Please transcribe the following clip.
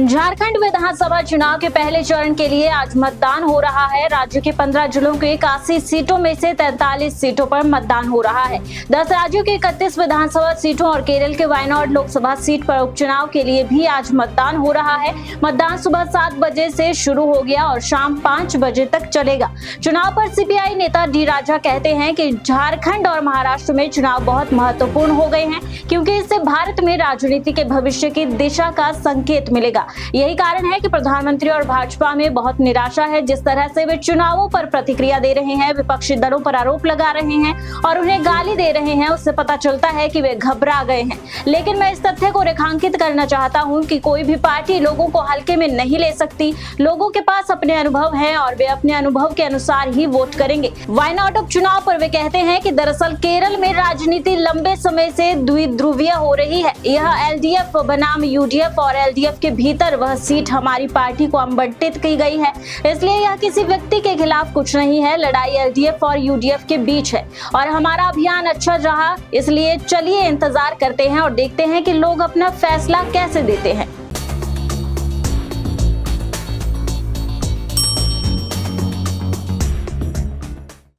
झारखंड विधानसभा चुनाव के पहले चरण के लिए आज मतदान हो रहा है। राज्य के 15 जिलों के इक्यासी सीटों में से 43 सीटों पर मतदान हो रहा है। 10 राज्यों के 31 विधानसभा सीटों और केरल के वायनाड लोकसभा सीट पर उपचुनाव के लिए भी आज मतदान हो रहा है। मतदान सुबह सात बजे से शुरू हो गया और शाम पाँच बजे तक चलेगा। चुनाव पर सीपीआई नेता डी राजा कहते हैं की झारखंड और महाराष्ट्र में चुनाव बहुत महत्वपूर्ण हो गए हैं, क्यूँकी इससे भारत में राजनीति के भविष्य की दिशा का संकेत मिलेगा। यही कारण है कि प्रधानमंत्री और भाजपा में बहुत निराशा है। जिस तरह से वे चुनावों पर प्रतिक्रिया दे रहे हैं, विपक्षी दलों पर आरोप लगा रहे हैं और उन्हें गाली दे रहे हैं, उससे पता चलता है कि वे घबरा गए हैं। लेकिन मैं इस तथ्य को रेखांकित करना चाहता हूँ कि कोई भी पार्टी लोगों को हल्के में नहीं ले सकती। लोगों के पास अपने अनुभव है और वे अपने अनुभव के अनुसार ही वोट करेंगे। वायनाड उपचुनाव पर वे कहते हैं कि दरअसल केरल में राजनीति लंबे समय से द्विध्रुवीय हो रही है। यह एलडीएफ बनाम यूडीएफ और एलडीएफ के भीतर भीतर वह सीट हमारी पार्टी को आवंटित की गई है। इसलिए यह किसी व्यक्ति के खिलाफ कुछ नहीं है। लड़ाई एलडीएफ और यूडीएफ के बीच है और हमारा अभियान अच्छा रहा, इसलिए चलिए इंतज़ार करते हैं और देखते हैं कि लोग अपना फैसला कैसे देते हैं।